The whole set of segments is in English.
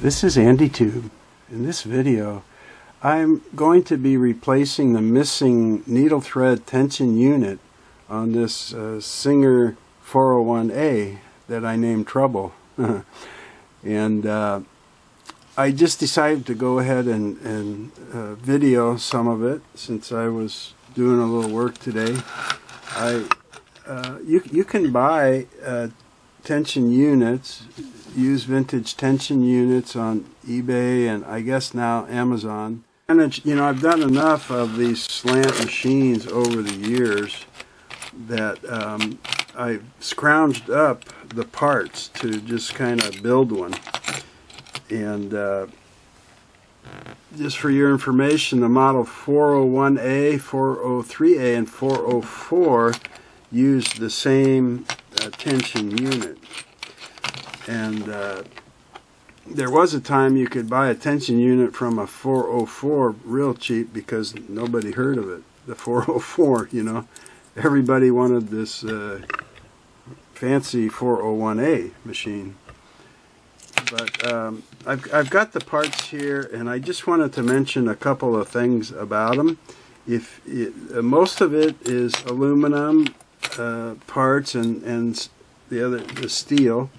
This is AndyTube. In this video, I'm going to be replacing the missing needle thread tension unit on this uh, Singer 401A that I named Trouble. and uh, I just decided to go ahead and, and uh, video some of it since I was doing a little work today. I uh, you you can buy uh, tension units, use vintage tension units on eBay and I guess now Amazon. And you know I've done enough of these slant machines over the years that um, I scrounged up the parts to just kind of build one. And uh, just for your information, the model 401A, 403A, and 404 use the same uh, tension unit. And uh, there was a time you could buy a tension unit from a 404 real cheap because nobody heard of it. The 404, you know. Everybody wanted this uh, fancy 401A machine. But um, I've, I've got the parts here, and I just wanted to mention a couple of things about them. If it, uh, most of it is aluminum uh, parts and and the other the steel,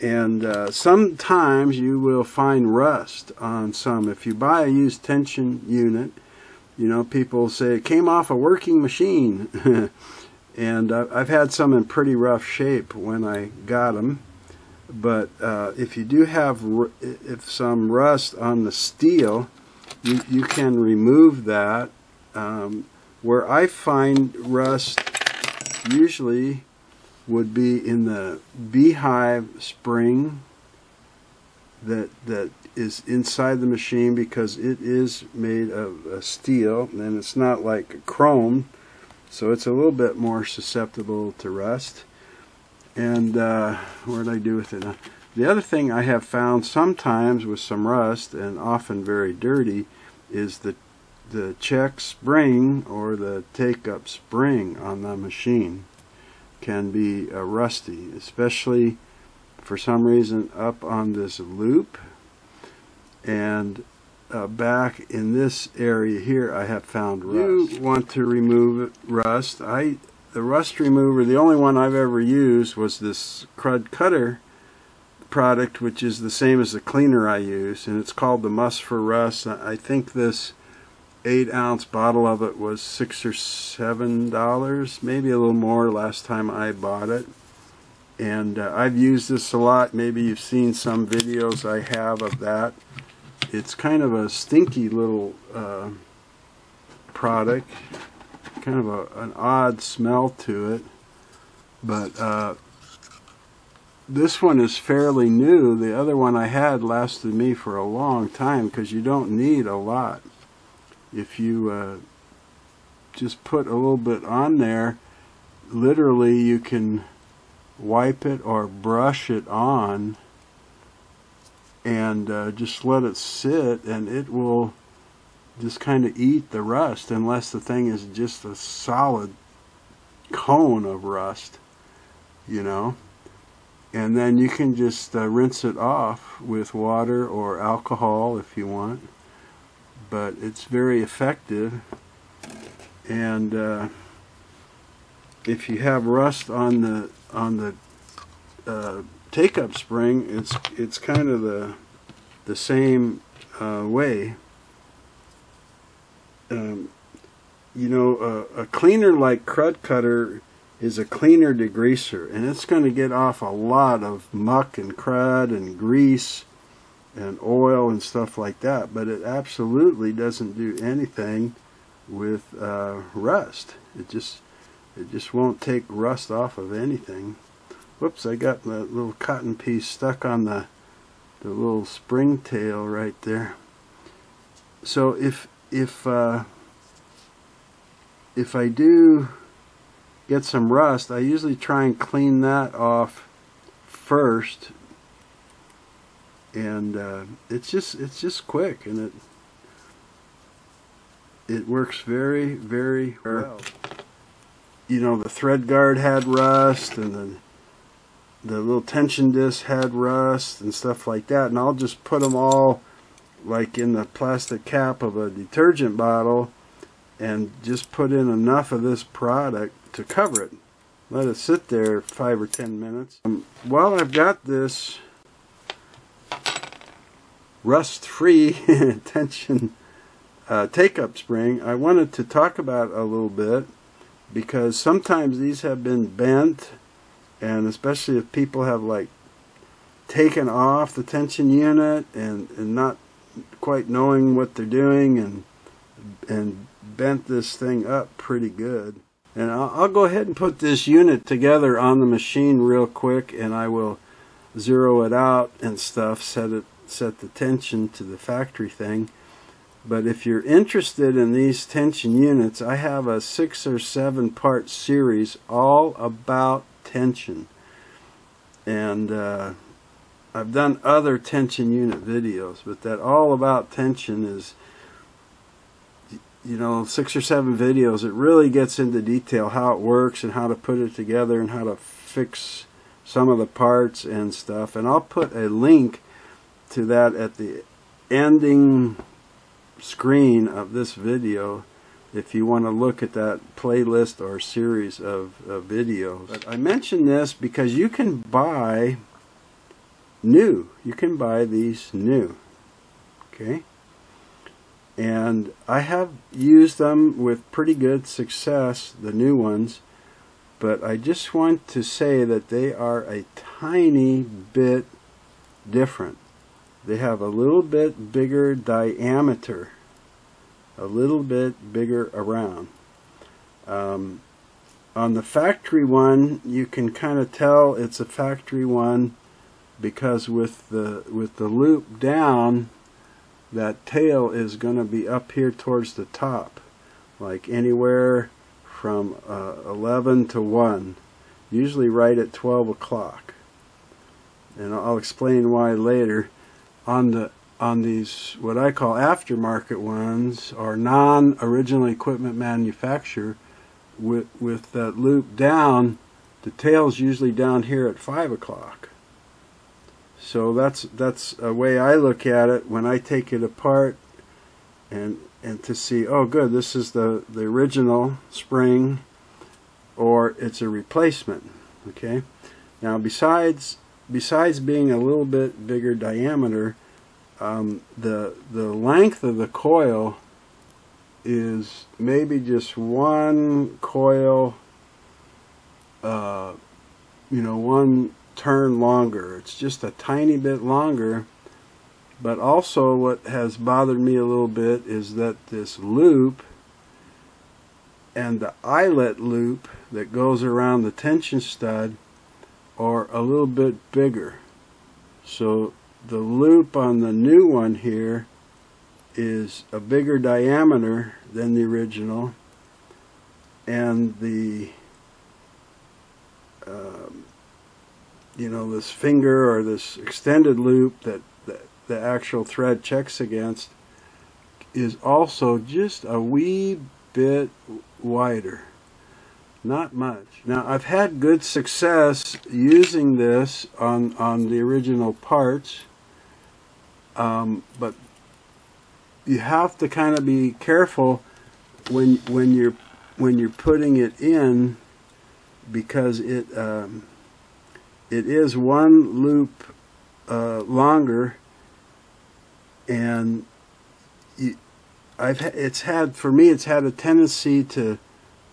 and uh, sometimes you will find rust on some. If you buy a used tension unit, you know people say it came off a working machine. and I've had some in pretty rough shape when I got them but uh, if you do have if some rust on the steel you, you can remove that um, where I find rust usually would be in the beehive spring that that is inside the machine because it is made of steel and it's not like chrome so it's a little bit more susceptible to rust and uh, what did I do with it? Uh, the other thing I have found sometimes with some rust and often very dirty is the the check spring or the take up spring on the machine can be uh, rusty especially for some reason up on this loop and uh, back in this area here I have found rust. You want to remove rust. I the rust remover, the only one I've ever used was this Krud Kutter product, which is the same as the cleaner I use, and it's called the Must for Rust. I think this eight ounce bottle of it was six or seven dollars, maybe a little more last time I bought it. And uh, I've used this a lot. Maybe you've seen some videos I have of that. It's kind of a stinky little uh, product kind of a, an odd smell to it. But uh, this one is fairly new. The other one I had lasted me for a long time because you don't need a lot. If you uh, just put a little bit on there, literally you can wipe it or brush it on and uh, just let it sit and it will just kind of eat the rust unless the thing is just a solid cone of rust, you know. And then you can just uh, rinse it off with water or alcohol if you want. But it's very effective. And uh, if you have rust on the on the uh, take-up spring, it's it's kind of the the same uh, way um, you know, a, a, cleaner like Krud Kutter is a cleaner degreaser, and it's going to get off a lot of muck and crud and grease and oil and stuff like that, but it absolutely doesn't do anything with uh, rust. It just it just won't take rust off of anything. Whoops, I got the little cotton piece stuck on the the little spring tail right there. So if if uh, if I do get some rust, I usually try and clean that off first, and uh, it's just it's just quick and it it works very very well. You know the thread guard had rust, and then the little tension disc had rust and stuff like that. And I'll just put them all like in the plastic cap of a detergent bottle and just put in enough of this product to cover it. Let it sit there five or ten minutes. Um, while I've got this rust-free tension uh, take-up spring I wanted to talk about a little bit because sometimes these have been bent and especially if people have like taken off the tension unit and, and not quite knowing what they're doing and and bent this thing up pretty good. And I'll, I'll go ahead and put this unit together on the machine real quick and I will zero it out and stuff set it set the tension to the factory thing but if you're interested in these tension units I have a six or seven part series all about tension. And uh, I've done other tension unit videos, but that all about tension is, you know, six or seven videos. It really gets into detail how it works and how to put it together and how to fix some of the parts and stuff. And I'll put a link to that at the ending screen of this video if you want to look at that playlist or series of, of videos. But I mention this because you can buy new. You can buy these new. Okay? And I have used them with pretty good success, the new ones, but I just want to say that they are a tiny bit different. They have a little bit bigger diameter a little bit bigger around. Um, on the factory one, you can kind of tell it's a factory one because with the with the loop down, that tail is going to be up here towards the top, like anywhere from uh, 11 to 1, usually right at 12 o'clock. And I'll explain why later. On the on these what I call aftermarket ones or non-original equipment manufacturer with with that loop down the tail's usually down here at five o'clock. So that's that's a way I look at it when I take it apart and and to see oh good this is the the original spring or it's a replacement okay? Now besides besides being a little bit bigger diameter um, the the length of the coil is maybe just one coil uh, you know one turn longer. It's just a tiny bit longer. But also what has bothered me a little bit is that this loop and the eyelet loop that goes around the tension stud are a little bit bigger. So the loop on the new one here is a bigger diameter than the original. And the um, you know this finger or this extended loop that, that the actual thread checks against is also just a wee bit wider not much. Now I've had good success using this on on the original parts um, but you have to kind of be careful when when you're when you're putting it in because it um, it is one loop uh, longer and you, I've it's had for me it's had a tendency to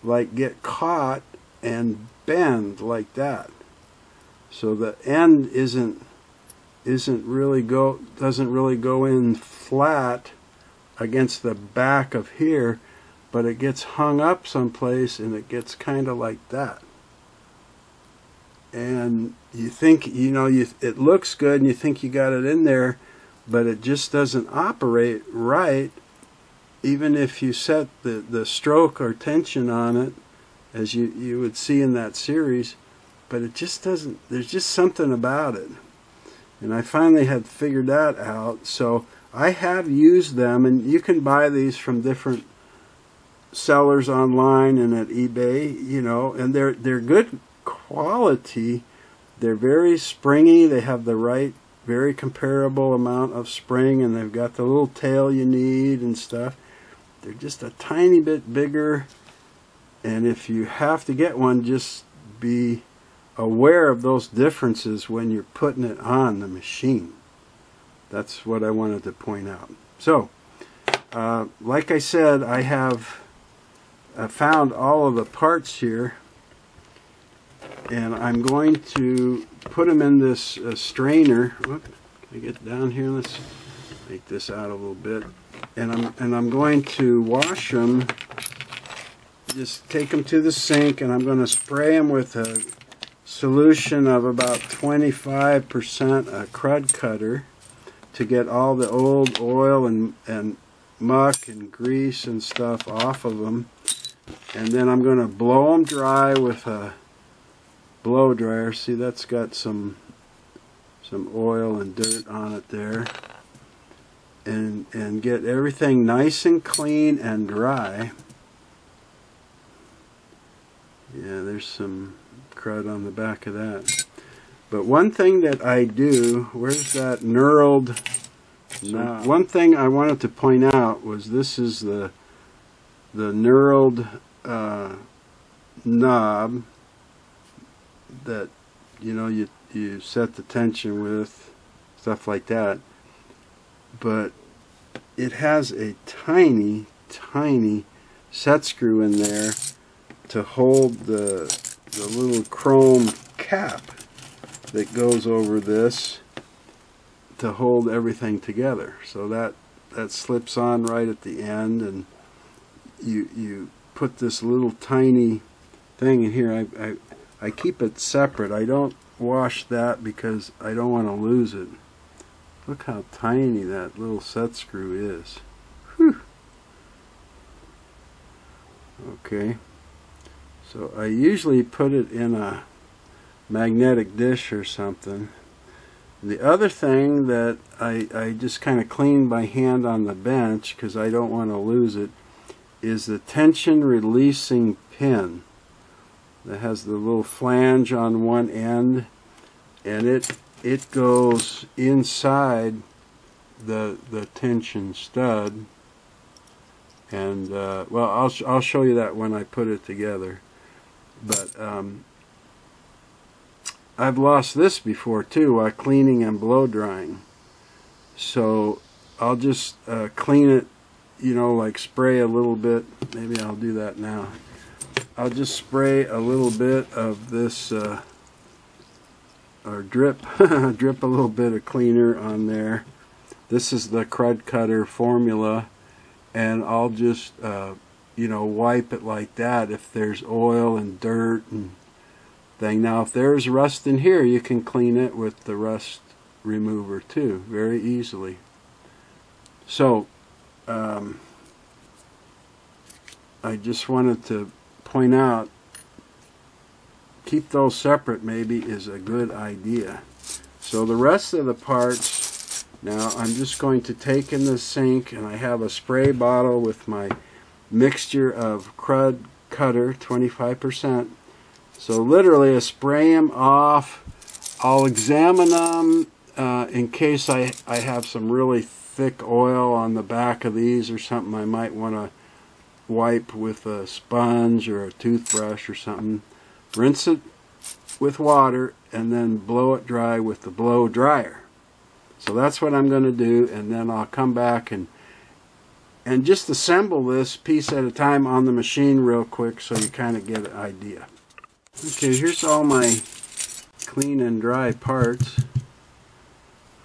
like get caught and bend like that. So the end isn't isn't really go doesn't really go in flat against the back of here but it gets hung up someplace and it gets kind of like that. And you think you know you it looks good and you think you got it in there but it just doesn't operate right even if you set the the stroke or tension on it as you you would see in that series but it just doesn't there's just something about it and I finally had figured that out. So I have used them, and you can buy these from different sellers online and at eBay, you know, and they're they're good quality, they're very springy. They have the right, very comparable amount of spring, and they've got the little tail you need and stuff. They're just a tiny bit bigger, and if you have to get one, just be aware of those differences when you're putting it on the machine. That's what I wanted to point out. So, uh, like I said, I have I found all of the parts here and I'm going to put them in this uh, strainer. I get down here? Let's make this out a little bit. And I'm and I'm going to wash them. Just take them to the sink, and I'm going to spray them with a solution of about 25% a Krud Kutter to get all the old oil and and muck and grease and stuff off of them. And then I'm going to blow them dry with a blow dryer. See, that's got some some oil and dirt on it there. And, and get everything nice and clean and dry. Yeah, there's some crud on the back of that. But one thing that I do, where's that knurled knob? One thing I wanted to point out was this is the the knurled uh, knob that you know you you set the tension with stuff like that but it has a tiny tiny set screw in there to hold the the little chrome cap that goes over this to hold everything together so that that slips on right at the end and you you put this little tiny thing in here I, I I keep it separate. I don't wash that because I don't want to lose it. Look how tiny that little set screw is. Whew. Okay. So I usually put it in a magnetic dish or something. The other thing that I, I just kind of clean by hand on the bench because I don't want to lose it is the tension releasing pin that has the little flange on one end and it it goes inside the the tension stud. And uh, well I'll, I'll show you that when I put it together. But um, I've lost this before too while cleaning and blow drying. So I'll just uh, clean it you know like spray a little bit. Maybe I'll do that now. I'll just spray a little bit of this uh, or drip drip a little bit of cleaner on there. This is the Krud Kutter formula and I'll just uh, you know wipe it like that if there's oil and dirt and thing. Now if there's rust in here you can clean it with the rust remover too very easily. So um, I just wanted to point out keep those separate maybe is a good idea. So the rest of the parts, now I'm just going to take in the sink and I have a spray bottle with my mixture of Krud Kutter, 25%. So literally I spray them off. I'll examine them uh, in case I, I have some really thick oil on the back of these or something I might want to wipe with a sponge or a toothbrush or something. Rinse it with water and then blow it dry with the blow dryer. So that's what I'm going to do and then I'll come back and and just assemble this piece at a time on the machine real quick so you kind of get an idea. Okay, here's all my clean and dry parts.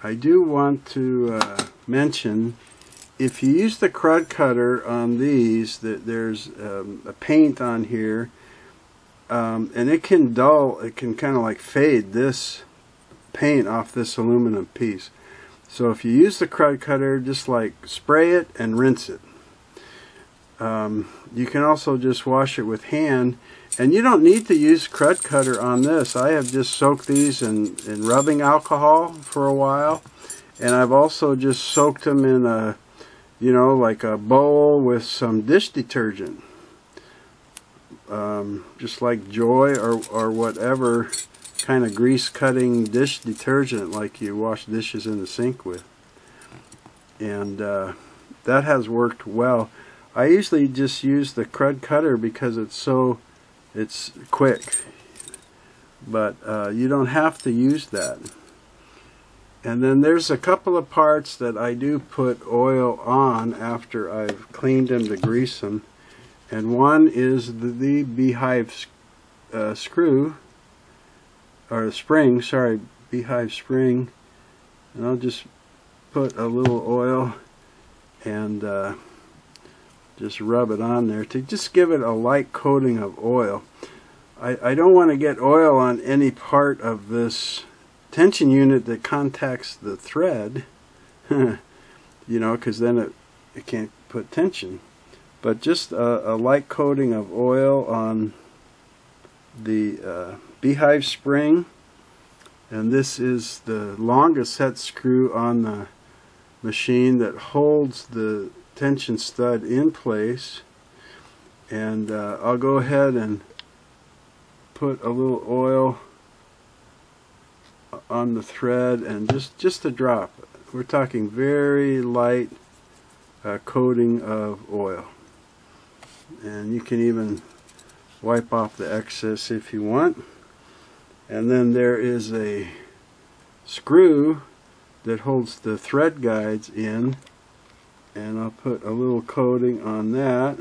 I do want to uh, mention if you use the Krud Kutter on these, that there's um, a paint on here, um, and it can dull, it can kind of like fade this paint off this aluminum piece. So if you use the Krud Kutter, just like spray it and rinse it. Um, you can also just wash it with hand, and you don't need to use Krud Kutter on this. I have just soaked these in, in rubbing alcohol for a while, and I've also just soaked them in a you know, like a bowl with some dish detergent. Um, just like Joy or, or whatever kind of grease cutting dish detergent like you wash dishes in the sink with. And uh, that has worked well. I usually just use the Krud Kutter because it's so it's quick. But uh, you don't have to use that. And then there's a couple of parts that I do put oil on after I've cleaned them to grease them. And one is the, the beehive uh, screw, or spring, sorry, beehive spring. And I'll just put a little oil and uh, just rub it on there to just give it a light coating of oil. I, I don't want to get oil on any part of this tension unit that contacts the thread, you know, because then it, it can't put tension. But just a, a light coating of oil on the uh, beehive spring. And this is the longest set screw on the machine that holds the tension stud in place. And uh, I'll go ahead and put a little oil on the thread and just just a drop we're talking very light uh, coating of oil and you can even wipe off the excess if you want. And then there is a screw that holds the thread guides in. And I'll put a little coating on that.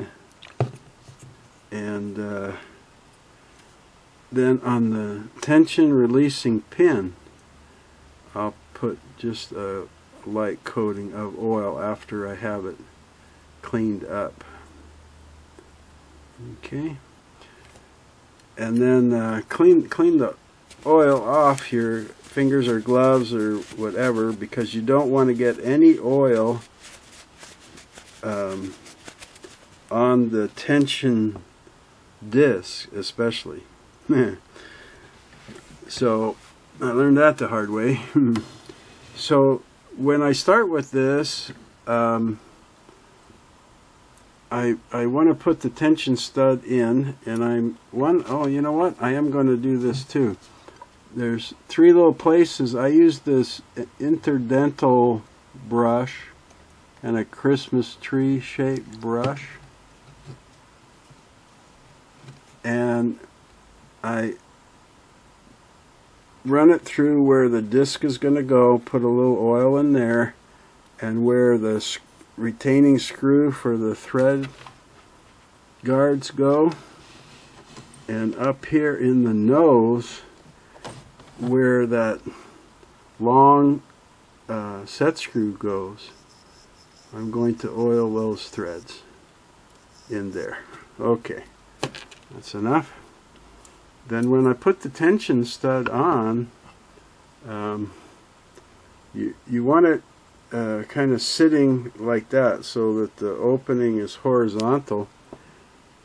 And uh, then on the tension releasing pin I'll put just a light coating of oil after I have it cleaned up. Okay. And then uh, clean clean the oil off your fingers or gloves or whatever because you don't want to get any oil um, on the tension disc especially. so I learned that the hard way. so when I start with this, um, I I want to put the tension stud in, and I'm one. Oh, you know what? I am going to do this too. There's three little places. I use this interdental brush and a Christmas tree shaped brush, and I run it through where the disc is going to go, put a little oil in there, and where the retaining screw for the thread guards go, and up here in the nose where that long uh, set screw goes, I'm going to oil those threads in there. Okay, that's enough then when I put the tension stud on, um, you, you want it uh, kind of sitting like that so that the opening is horizontal.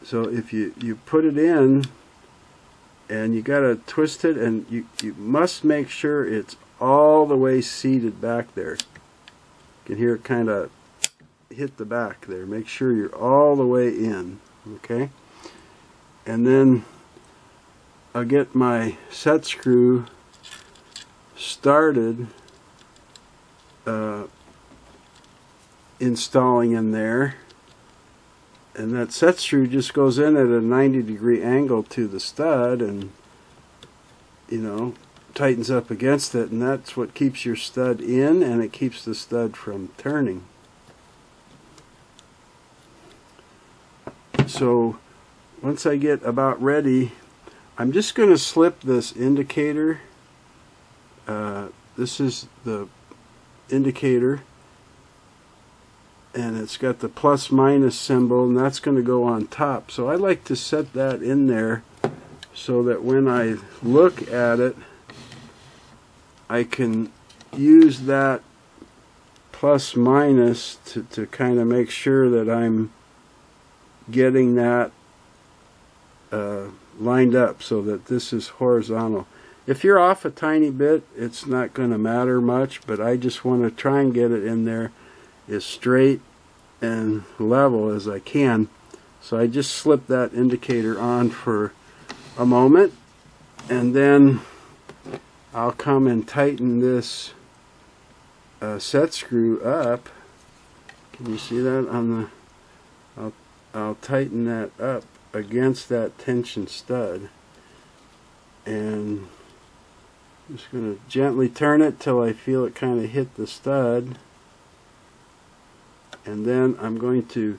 So if you, you put it in and you got to twist it and you, you must make sure it's all the way seated back there. You can hear it kind of hit the back there. Make sure you're all the way in. Okay? And then I'll get my set screw started uh, installing in there and that set screw just goes in at a 90 degree angle to the stud and you know tightens up against it and that's what keeps your stud in and it keeps the stud from turning so once I get about ready I'm just going to slip this indicator. Uh, this is the indicator and it's got the plus minus symbol and that's going to go on top. So I like to set that in there so that when I look at it I can use that plus minus to, to kind of make sure that I'm getting that uh, lined up so that this is horizontal. If you're off a tiny bit, it's not going to matter much, but I just want to try and get it in there as straight and level as I can. So I just slip that indicator on for a moment and then I'll come and tighten this uh, set screw up. Can you see that on the? I'll I'll tighten that up against that tension stud, and I'm just going to gently turn it till I feel it kind of hit the stud, and then I'm going to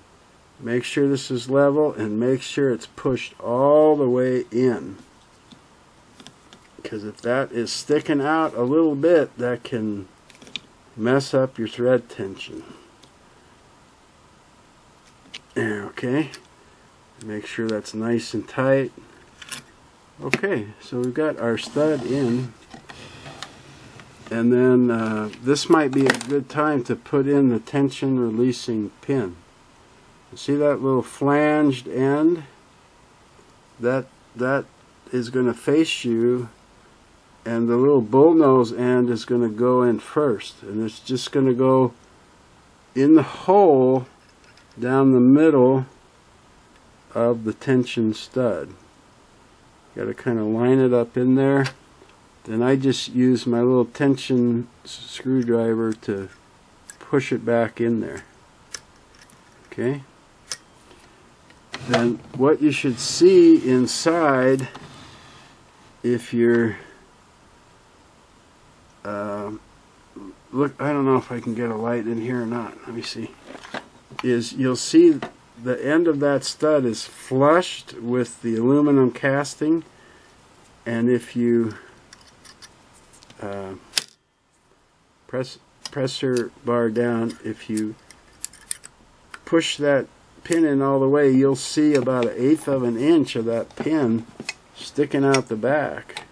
make sure this is level and make sure it's pushed all the way in. Because if that is sticking out a little bit that can mess up your thread tension. Okay. Make sure that's nice and tight. Okay so we've got our stud in and then uh, this might be a good time to put in the tension releasing pin. See that little flanged end? That that is going to face you and the little bullnose end is going to go in first. And it's just going to go in the hole down the middle of the tension stud. Got to kind of line it up in there then I just use my little tension screwdriver to push it back in there. Okay? Then what you should see inside if you're uh, look I don't know if I can get a light in here or not. Let me see. Is you'll see the end of that stud is flushed with the aluminum casting. And if you uh, press pressure bar down if you push that pin in all the way, you'll see about an eighth of an inch of that pin sticking out the back.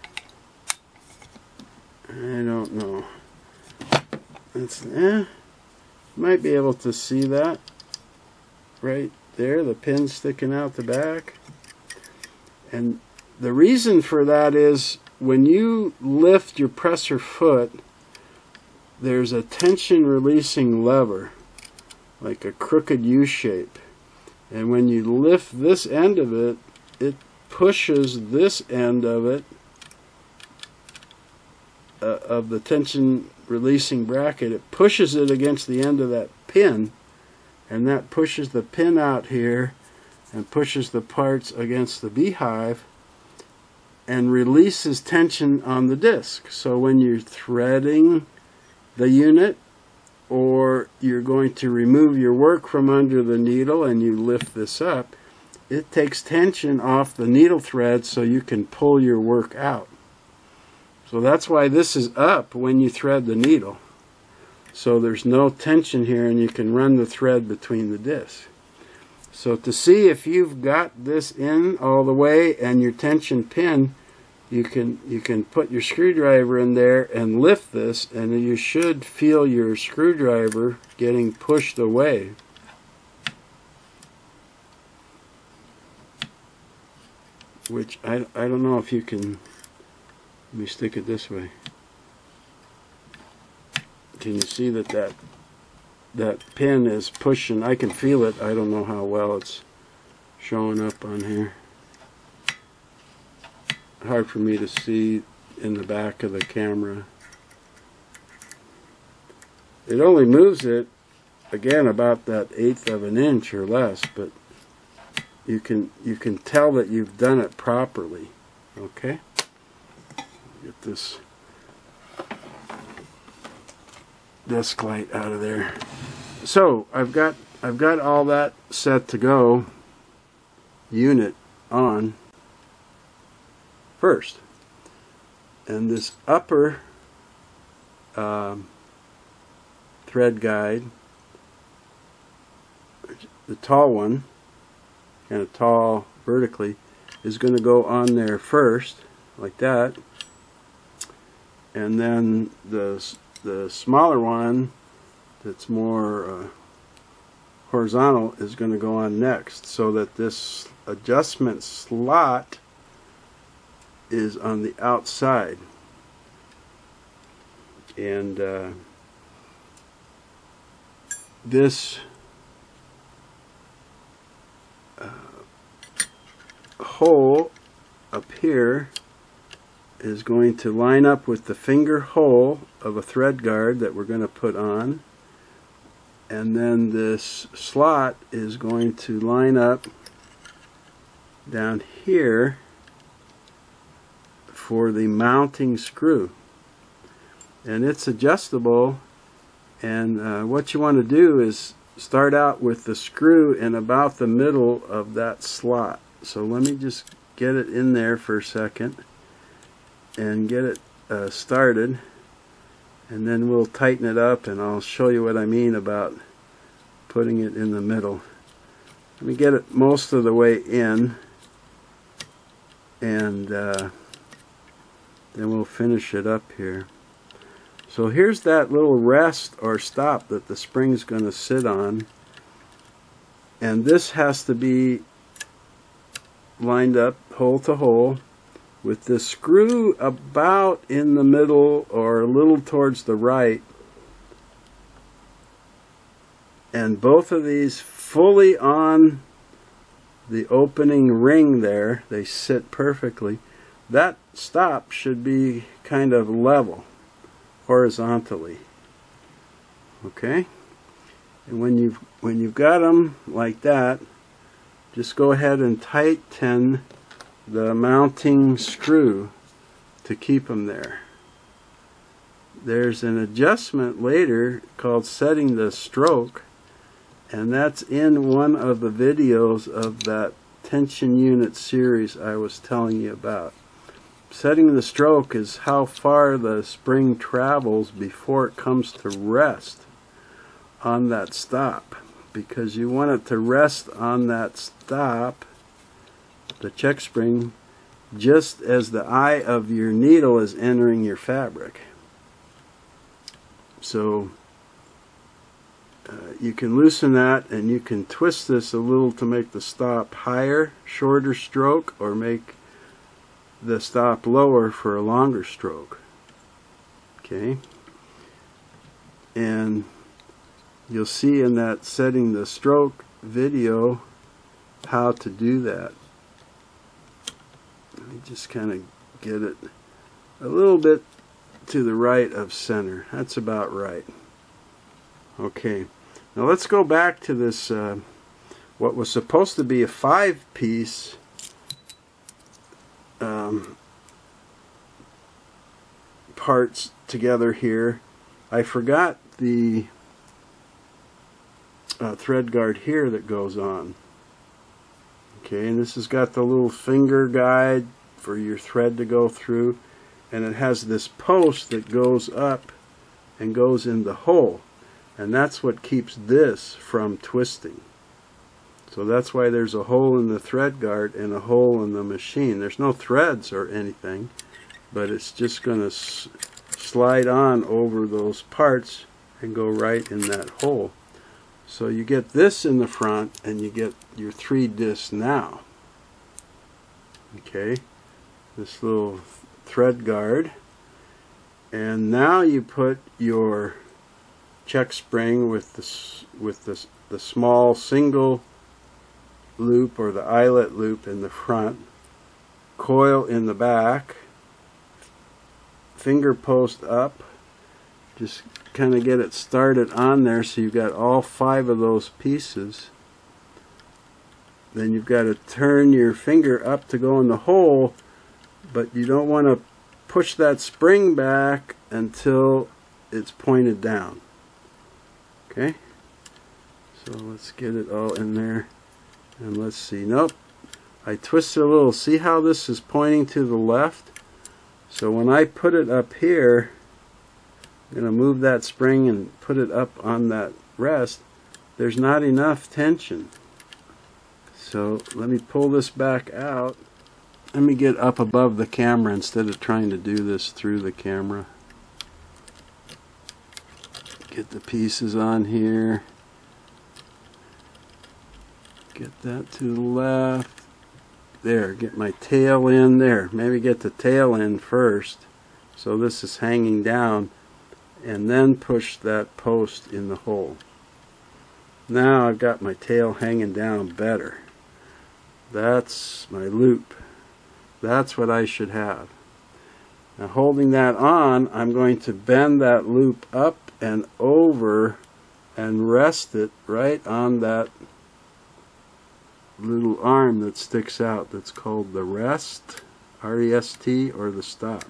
I don't know. It's, eh, might be able to see that right there, the pin sticking out the back. And the reason for that is when you lift your presser foot, there's a tension releasing lever, like a crooked U shape. And when you lift this end of it, it pushes this end of it, uh, of the tension releasing bracket, it pushes it against the end of that pin, and that pushes the pin out here and pushes the parts against the beehive and releases tension on the disc. So when you're threading the unit, or you're going to remove your work from under the needle and you lift this up, it takes tension off the needle thread so you can pull your work out. So that's why this is up when you thread the needle. So there's no tension here and you can run the thread between the discs. So to see if you've got this in all the way and your tension pin you can you can put your screwdriver in there and lift this and you should feel your screwdriver getting pushed away. Which I, I don't know if you can let me stick it this way. Can you see that that that pin is pushing I can feel it I don't know how well it's showing up on here hard for me to see in the back of the camera. It only moves it again about that eighth of an inch or less, but you can you can tell that you've done it properly. Okay? Get this desk light out of there. So I've got I've got all that set to go unit on first. And this upper um, thread guide, the tall one, kind of tall vertically, is going to go on there first, like that. And then the, the smaller one that's more uh, horizontal is going to go on next so that this adjustment slot is on the outside. And uh, this uh, hole up here is going to line up with the finger hole of a thread guard that we're going to put on. And then this slot is going to line up down here for the mounting screw. And it's adjustable. And uh, what you want to do is start out with the screw in about the middle of that slot. So let me just get it in there for a second and get it uh, started and then we'll tighten it up and I'll show you what I mean about putting it in the middle let me get it most of the way in and uh, then we'll finish it up here. So here's that little rest or stop that the spring's going to sit on. And this has to be lined up hole to hole with the screw about in the middle or a little towards the right. And both of these fully on the opening ring there. They sit perfectly that stop should be kind of level horizontally okay and when you've when you've got them like that just go ahead and tighten the mounting screw to keep them there. There's an adjustment later called setting the stroke and that's in one of the videos of that tension unit series I was telling you about. Setting the stroke is how far the spring travels before it comes to rest on that stop because you want it to rest on that stop, the check spring, just as the eye of your needle is entering your fabric. So uh, you can loosen that and you can twist this a little to make the stop higher, shorter stroke, or make the stop lower for a longer stroke. Okay. And you'll see in that setting the stroke video how to do that. Just kind of get it a little bit to the right of center. That's about right. Okay. Now let's go back to this, uh, what was supposed to be a five piece um, parts together here. I forgot the uh, thread guard here that goes on. Okay, and this has got the little finger guide for your thread to go through. And it has this post that goes up and goes in the hole. And that's what keeps this from twisting. So that's why there's a hole in the thread guard and a hole in the machine. There's no threads or anything, but it's just going to slide on over those parts and go right in that hole. So you get this in the front and you get your three discs now. Okay, this little thread guard. And now you put your check spring with this with this the small single loop or the eyelet loop in the front, coil in the back, finger post up, just kind of get it started on there so you've got all five of those pieces. Then you've got to turn your finger up to go in the hole, but you don't want to push that spring back until it's pointed down. Okay? So let's get it all in there. And let's see. Nope. I twisted a little. See how this is pointing to the left? So when I put it up here, I'm going to move that spring and put it up on that rest. There's not enough tension. So let me pull this back out. Let me get up above the camera instead of trying to do this through the camera. Get the pieces on here. Get that to the left. There, get my tail in there. Maybe get the tail in first. So this is hanging down. And then push that post in the hole. Now I've got my tail hanging down better. That's my loop. That's what I should have. Now holding that on, I'm going to bend that loop up and over and rest it right on that little arm that sticks out that's called the rest, R-E-S-T, or the stop.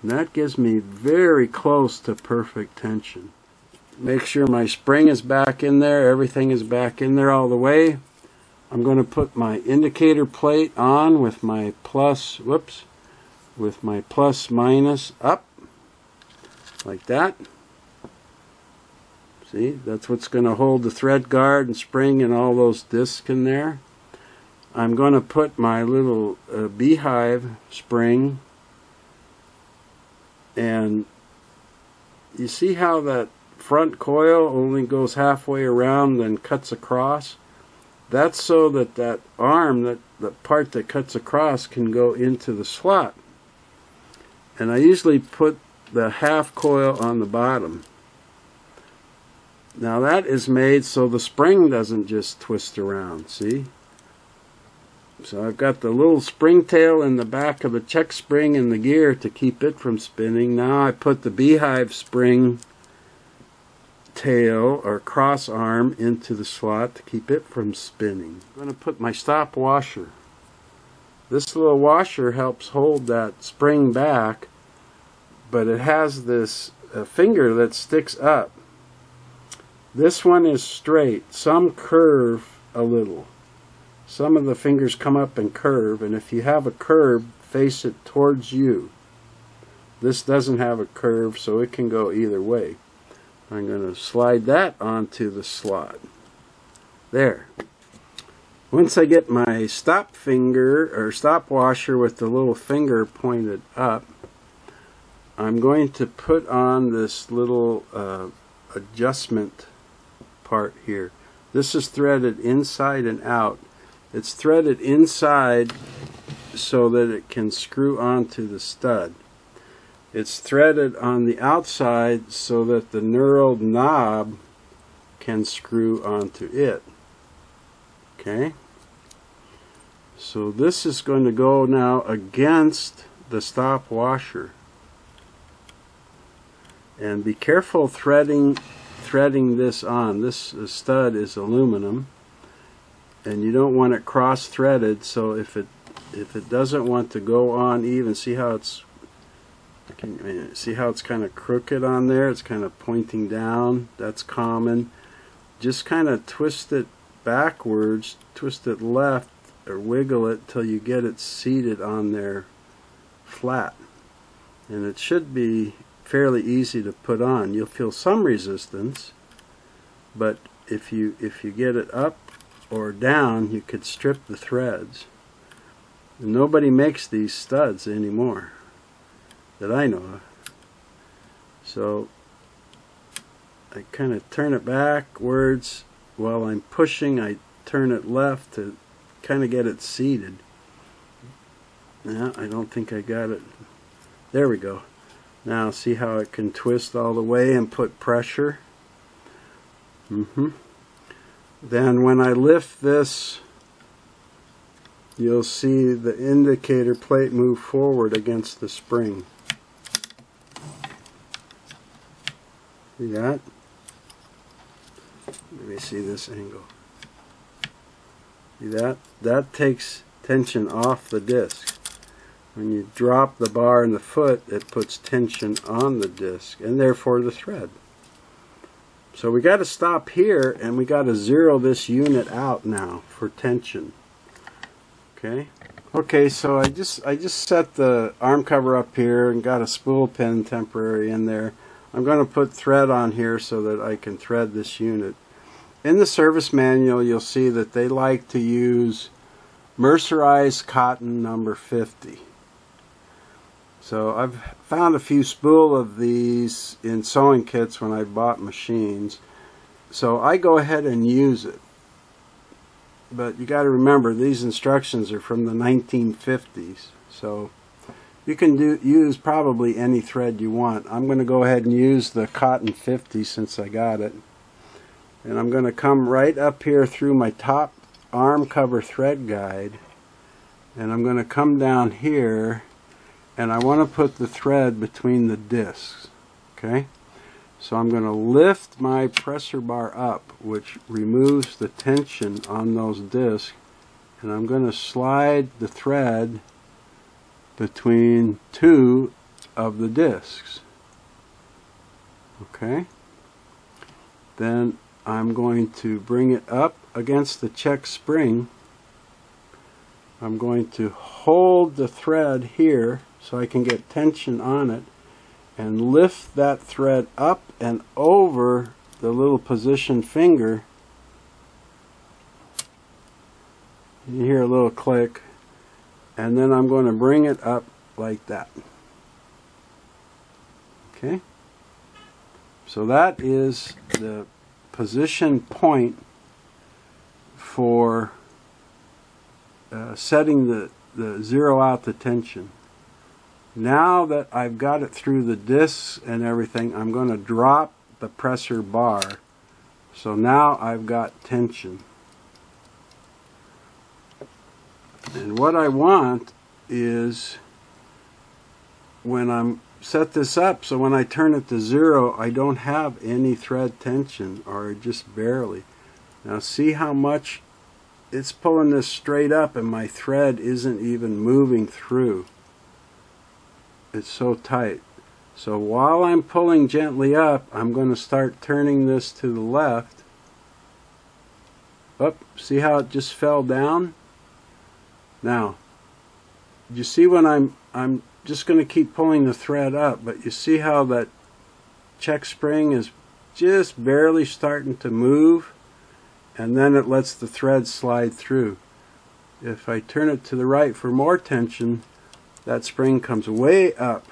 And that gives me very close to perfect tension. Make sure my spring is back in there, everything is back in there all the way. I'm going to put my indicator plate on with my plus, whoops, with my plus minus up, like that. See, that's what's going to hold the thread guard and spring and all those discs in there. I'm going to put my little uh, beehive spring and you see how that front coil only goes halfway around and cuts across? That's so that that arm, that the part that cuts across can go into the slot. And I usually put the half coil on the bottom. Now that is made so the spring doesn't just twist around, see? So I've got the little spring tail in the back of the check spring in the gear to keep it from spinning. Now I put the beehive spring tail or cross arm into the slot to keep it from spinning. I'm going to put my stop washer. This little washer helps hold that spring back, but it has this uh, finger that sticks up this one is straight. Some curve a little. Some of the fingers come up and curve, and if you have a curve, face it towards you. This doesn't have a curve, so it can go either way. I'm going to slide that onto the slot. There. Once I get my stop finger or stop washer with the little finger pointed up, I'm going to put on this little uh, adjustment part here. This is threaded inside and out. It's threaded inside so that it can screw onto the stud. It's threaded on the outside so that the knurled knob can screw onto it. Okay? So this is going to go now against the stop washer. And be careful threading threading this on. This stud is aluminum and you don't want it cross threaded so if it if it doesn't want to go on even see how it's can see how it's kind of crooked on there? It's kind of pointing down. That's common. Just kind of twist it backwards twist it left or wiggle it till you get it seated on there flat. And it should be fairly easy to put on. You'll feel some resistance, but if you if you get it up or down, you could strip the threads. Nobody makes these studs anymore that I know of. So I kind of turn it backwards while I'm pushing. I turn it left to kind of get it seated. Yeah, I don't think I got it. There we go. Now see how it can twist all the way and put pressure. Mm -hmm. Then when I lift this, you'll see the indicator plate move forward against the spring. See that? Let me see this angle. See that? That takes tension off the disc. When you drop the bar in the foot, it puts tension on the disc and therefore the thread. So we got to stop here and we got to zero this unit out now for tension. Okay. Okay, so I just I just set the arm cover up here and got a spool pin temporary in there. I'm going to put thread on here so that I can thread this unit. In the service manual, you'll see that they like to use mercerized cotton number 50. So I've found a few spool of these in sewing kits when I bought machines. So I go ahead and use it. But you got to remember these instructions are from the 1950s. So you can do use probably any thread you want. I'm going to go ahead and use the cotton 50 since I got it. And I'm going to come right up here through my top arm cover thread guide. And I'm going to come down here and I want to put the thread between the discs. Okay? So I'm going to lift my presser bar up, which removes the tension on those discs, and I'm going to slide the thread between two of the discs. Okay? Then I'm going to bring it up against the check spring. I'm going to hold the thread here so I can get tension on it and lift that thread up and over the little position finger. You hear a little click and then I'm going to bring it up like that. Okay? So that is the position point for uh, setting the, the zero out the tension. Now that I've got it through the discs and everything, I'm going to drop the presser bar. So now I've got tension. And what I want is when I'm set this up so when I turn it to zero I don't have any thread tension or just barely. Now see how much it's pulling this straight up and my thread isn't even moving through. It's so tight. So while I'm pulling gently up I'm going to start turning this to the left. Up, see how it just fell down? Now, you see when I'm I'm just going to keep pulling the thread up, but you see how that check spring is just barely starting to move, and then it lets the thread slide through. If I turn it to the right for more tension, that spring comes way up.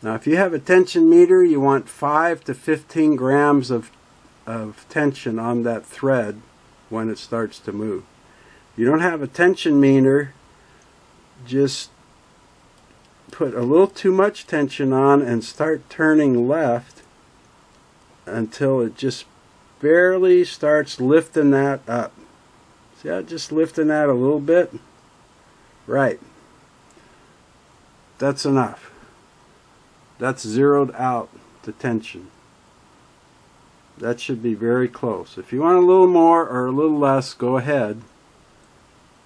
Now if you have a tension meter, you want 5 to 15 grams of, of tension on that thread when it starts to move. If you don't have a tension meter, just put a little too much tension on and start turning left until it just barely starts lifting that up. See how just lifting that a little bit? Right. That's enough. That's zeroed out the tension. That should be very close. If you want a little more or a little less, go ahead.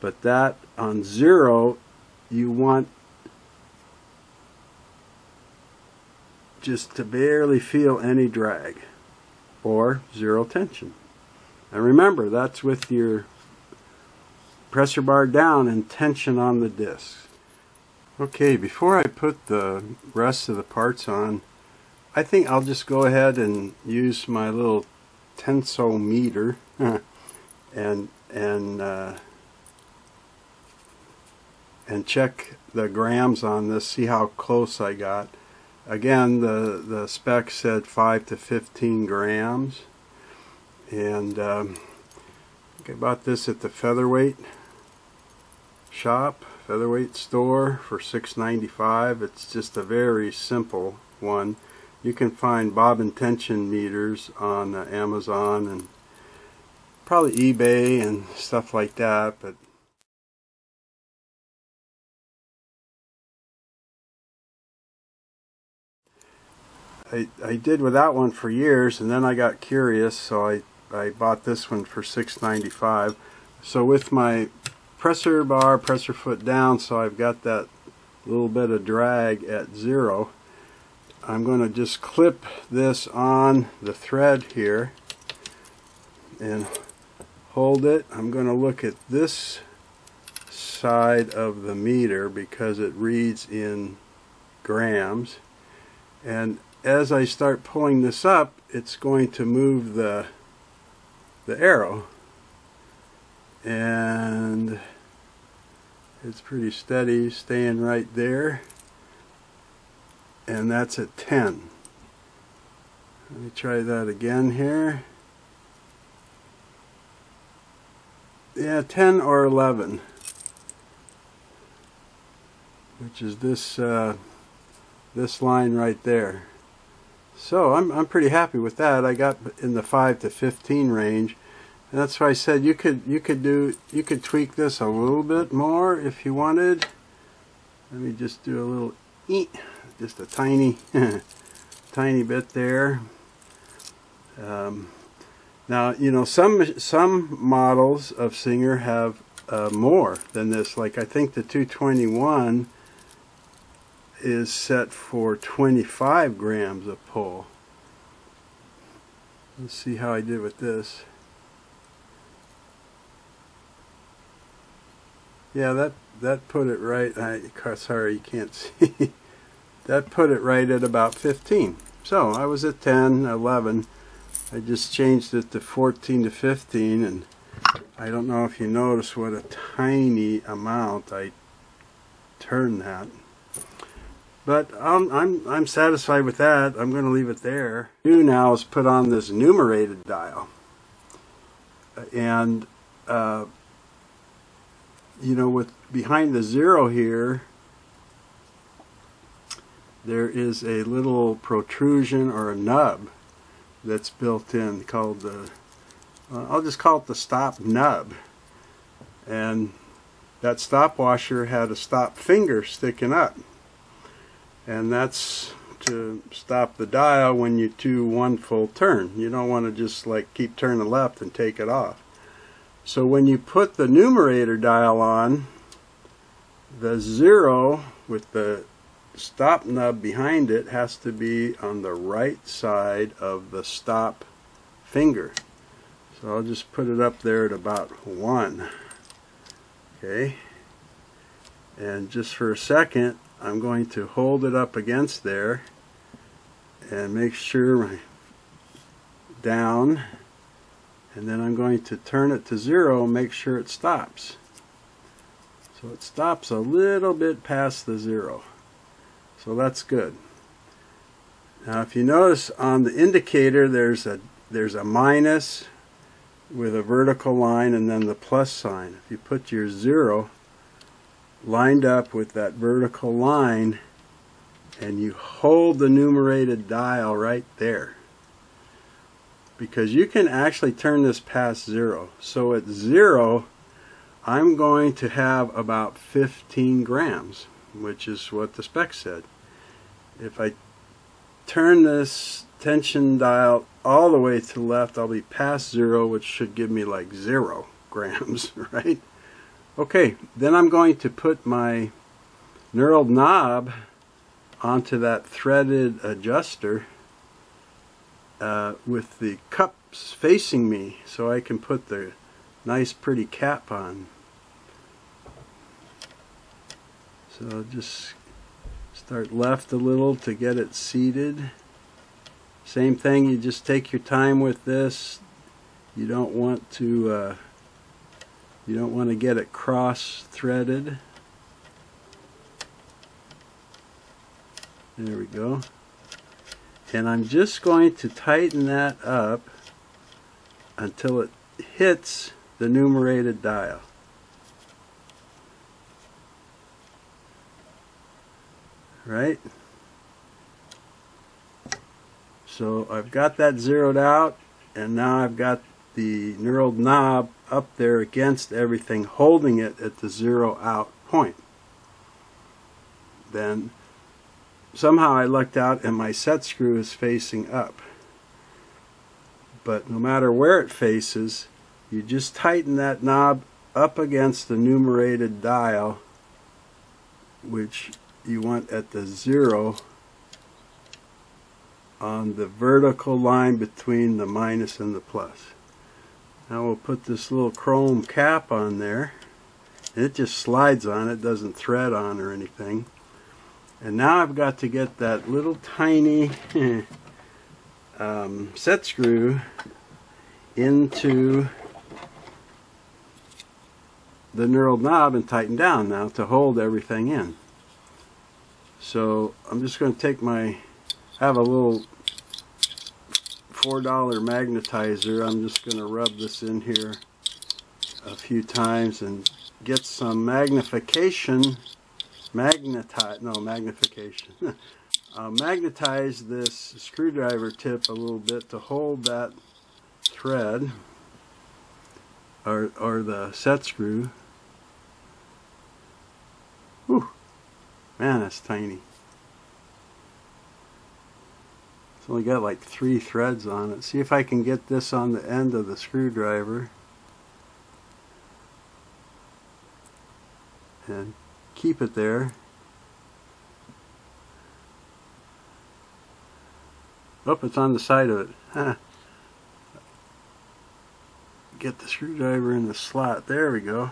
But that on zero, you want just to barely feel any drag or zero tension. And remember, that's with your pressure bar down and tension on the disc. Okay, before I put the rest of the parts on, I think I'll just go ahead and use my little tensometer and and uh, and check the grams on this, see how close I got. Again, the, the spec said 5 to 15 grams. And um, I bought this at the Featherweight shop, Featherweight store for $6.95. It's just a very simple one. You can find bobbin tension meters on uh, Amazon and probably eBay and stuff like that, but I, I did without one for years and then I got curious so I, I bought this one for $6.95 so with my presser bar presser foot down so I've got that little bit of drag at zero I'm going to just clip this on the thread here and hold it. I'm going to look at this side of the meter because it reads in grams. And as I start pulling this up, it's going to move the the arrow. And it's pretty steady, staying right there. And that's at 10. Let me try that again here. Yeah, 10 or 11. Which is this uh, this line right there. So I'm, I'm pretty happy with that. I got in the 5 to 15 range. And that's why I said you could you could do you could tweak this a little bit more if you wanted. let me just do a little eat just a tiny tiny bit there um, now you know some some models of Singer have uh, more than this like I think the 221 is set for 25 grams of pull let's see how I did with this. Yeah that that put it right I sorry you can't see. That put it right at about 15 so I was at 10 11 I just changed it to 14 to 15 and I don't know if you notice what a tiny amount I turned that but I'm, I'm, I'm satisfied with that. I'm going to leave it there. Do now is put on this numerated dial. And uh, you know with behind the zero here there is a little protrusion or a nub that's built in called the uh, I'll just call it the stop nub. And that stop washer had a stop finger sticking up and that's to stop the dial when you do one full turn you don't want to just like keep turning left and take it off so when you put the numerator dial on the zero with the stop nub behind it has to be on the right side of the stop finger. So I'll just put it up there at about 1. Okay. And just for a second, I'm going to hold it up against there and make sure my down and then I'm going to turn it to zero and make sure it stops. So it stops a little bit past the zero. So that's good. Now if you notice on the indicator there's a there's a minus with a vertical line and then the plus sign. If you put your zero lined up with that vertical line and you hold the numerated dial right there because you can actually turn this past zero. So at zero I'm going to have about 15 grams which is what the spec said if I turn this tension dial all the way to the left, I'll be past zero, which should give me like zero grams, right? Okay, then I'm going to put my knurled knob onto that threaded adjuster uh, with the cups facing me so I can put the nice pretty cap on. So I'll just Start left a little to get it seated. Same thing, you just take your time with this. You don't want to uh, you don't want to get it cross threaded. There we go. And I'm just going to tighten that up until it hits the numerated dial. right? So I've got that zeroed out and now I've got the knurled knob up there against everything holding it at the zero out point. Then somehow I lucked out and my set screw is facing up. But no matter where it faces, you just tighten that knob up against the numerated dial which you want at the zero on the vertical line between the minus and the plus. Now we'll put this little chrome cap on there. It just slides on, it doesn't thread on or anything. And now I've got to get that little tiny um, set screw into the knurled knob and tighten down now to hold everything in. So I'm just going to take my, I have a little $4 magnetizer. I'm just going to rub this in here a few times and get some magnification, magnetize, no magnification, uh, magnetize this screwdriver tip a little bit to hold that thread or, or the set screw. Whew. Man, that's tiny. It's only got like three threads on it. See if I can get this on the end of the screwdriver. And keep it there. Oh, it's on the side of it. Get the screwdriver in the slot. There we go.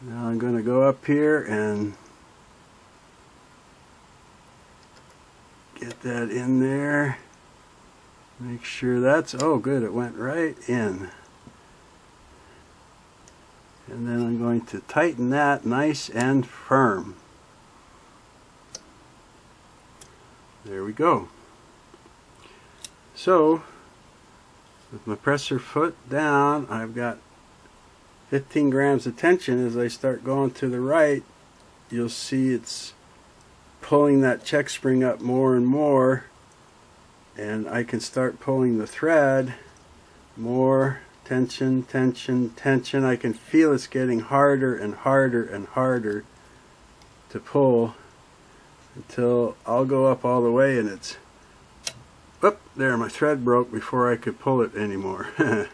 Now I'm going to go up here and get that in there. Make sure that's, oh good, it went right in. And then I'm going to tighten that nice and firm. There we go. So, with my presser foot down, I've got 15 grams of tension as I start going to the right you'll see it's pulling that check spring up more and more and I can start pulling the thread more tension tension tension I can feel it's getting harder and harder and harder to pull until I'll go up all the way and it's Oop, there my thread broke before I could pull it anymore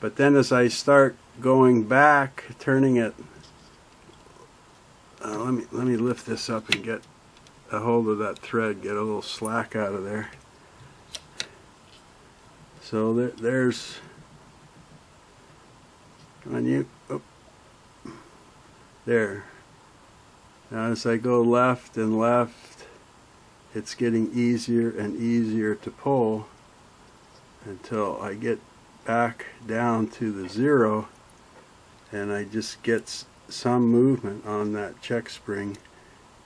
but then as I start going back, turning it. Uh, let me let me lift this up and get a hold of that thread, get a little slack out of there. So there, there's. On, you. Oh. There. Now as I go left and left, it's getting easier and easier to pull until I get back down to the zero and I just get some movement on that check spring.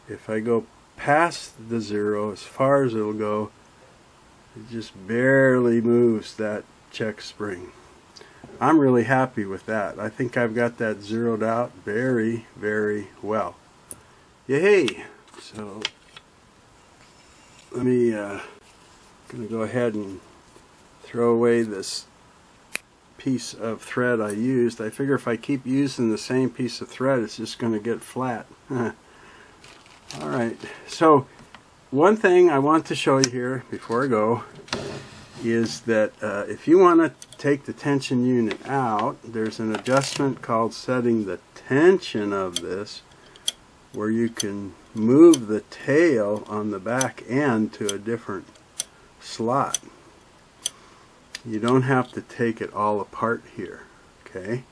If I go past the zero, as far as it'll go, it just barely moves that check spring. I'm really happy with that. I think I've got that zeroed out very, very well. Yay! So, let me, uh, gonna go ahead and throw away this piece of thread I used. I figure if I keep using the same piece of thread, it's just going to get flat. Alright, so one thing I want to show you here before I go is that uh, if you want to take the tension unit out, there's an adjustment called setting the tension of this where you can move the tail on the back end to a different slot. You don't have to take it all apart here okay?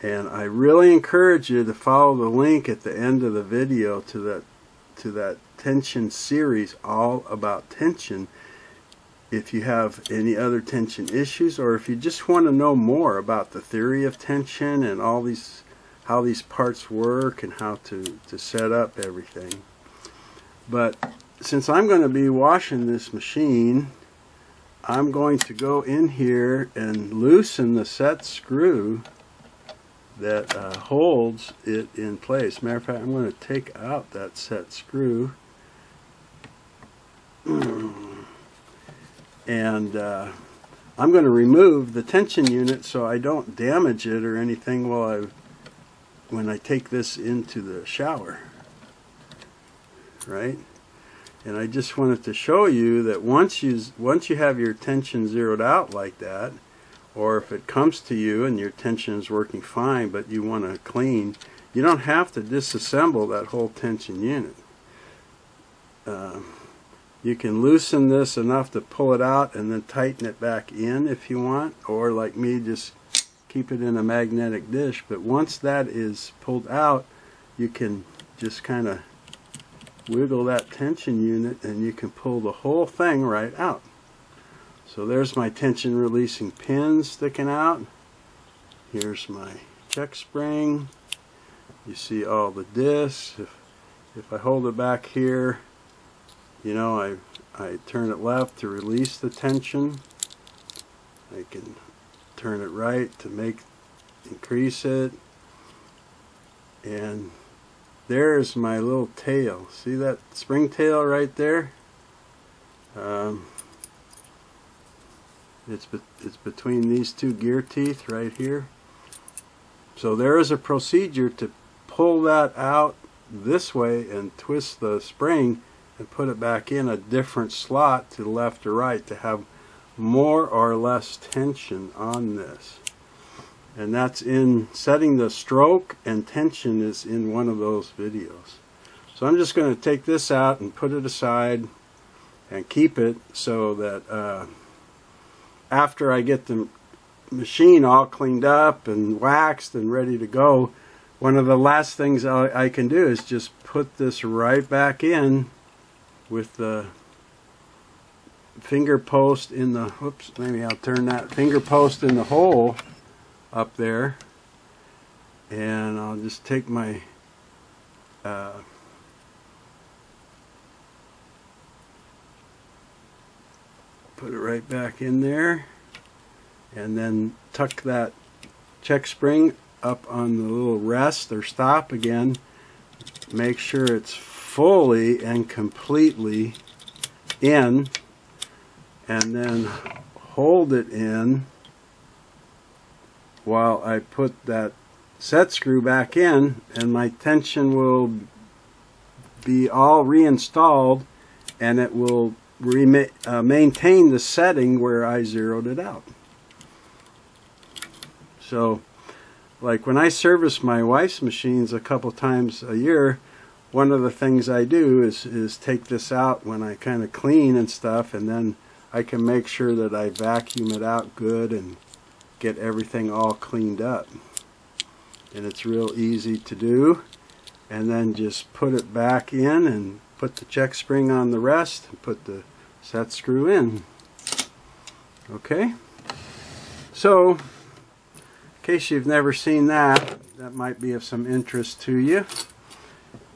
And I really encourage you to follow the link at the end of the video to that to that tension series all about tension if you have any other tension issues or if you just want to know more about the theory of tension and all these how these parts work and how to, to set up everything. But since I'm going to be washing this machine I'm going to go in here and loosen the set screw that uh, holds it in place. Matter of fact, I'm going to take out that set screw. and uh, I'm going to remove the tension unit so I don't damage it or anything while I when I take this into the shower. Right? And I just wanted to show you that once you once you have your tension zeroed out like that, or if it comes to you and your tension is working fine but you want to clean, you don't have to disassemble that whole tension unit. Uh, you can loosen this enough to pull it out and then tighten it back in if you want, or like me, just keep it in a magnetic dish. But once that is pulled out, you can just kind of wiggle that tension unit and you can pull the whole thing right out. So there's my tension releasing pin sticking out. Here's my check spring. You see all the discs. If, if I hold it back here, you know, I, I turn it left to release the tension. I can turn it right to make increase it and there's my little tail. See that spring tail right there? Um, it's, be it's between these two gear teeth right here. So there is a procedure to pull that out this way and twist the spring and put it back in a different slot to left or right to have more or less tension on this. And that's in setting the stroke and tension is in one of those videos. So I'm just going to take this out and put it aside and keep it so that uh, after I get the machine all cleaned up and waxed and ready to go, one of the last things I, I can do is just put this right back in with the finger post in the, whoops, maybe I'll turn that finger post in the hole up there. And I'll just take my uh, put it right back in there and then tuck that check spring up on the little rest or stop again. Make sure it's fully and completely in and then hold it in while I put that set screw back in and my tension will be all reinstalled and it will uh, maintain the setting where I zeroed it out. So like when I service my wife's machines a couple times a year, one of the things I do is, is take this out when I kind of clean and stuff and then I can make sure that I vacuum it out good and get everything all cleaned up. And it's real easy to do. And then just put it back in and put the check spring on the rest and put the set screw in. Okay? So, in case you've never seen that, that might be of some interest to you.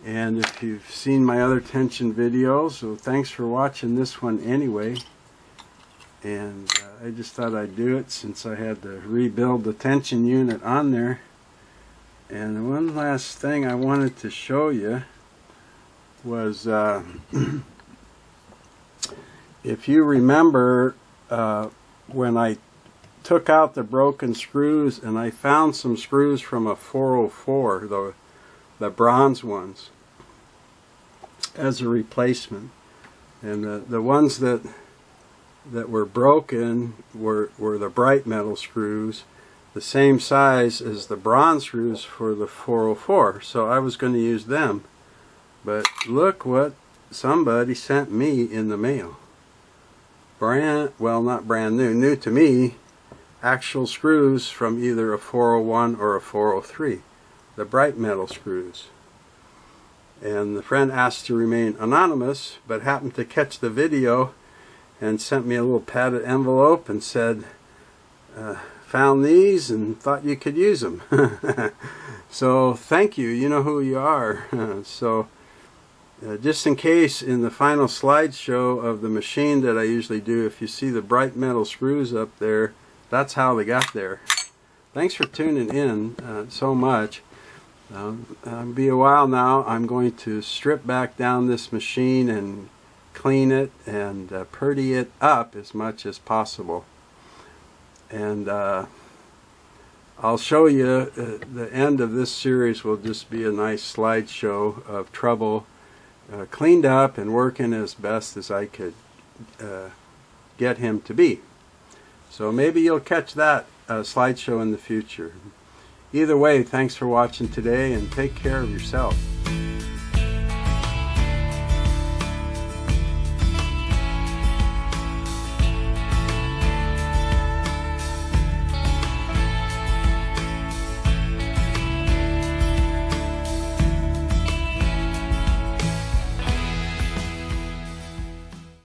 And if you've seen my other tension videos, so thanks for watching this one anyway and uh, I just thought I'd do it since I had to rebuild the tension unit on there and one last thing I wanted to show you was uh, if you remember uh, when I took out the broken screws and I found some screws from a 404 the, the bronze ones as a replacement and the, the ones that that were broken were, were the bright metal screws, the same size as the bronze screws for the 404. So I was going to use them. But look what somebody sent me in the mail. Brand, well not brand new, new to me, actual screws from either a 401 or a 403. The bright metal screws. And the friend asked to remain anonymous, but happened to catch the video and sent me a little padded envelope and said, uh, found these and thought you could use them. so thank you, you know who you are. so uh, just in case in the final slideshow of the machine that I usually do, if you see the bright metal screws up there, that's how they got there. Thanks for tuning in uh, so much. Um, uh, be a while now. I'm going to strip back down this machine and clean it and uh, purdy it up as much as possible. And uh, I'll show you uh, the end of this series will just be a nice slideshow of trouble uh, cleaned up and working as best as I could uh, get him to be. So maybe you'll catch that uh, slideshow in the future. Either way, thanks for watching today and take care of yourself.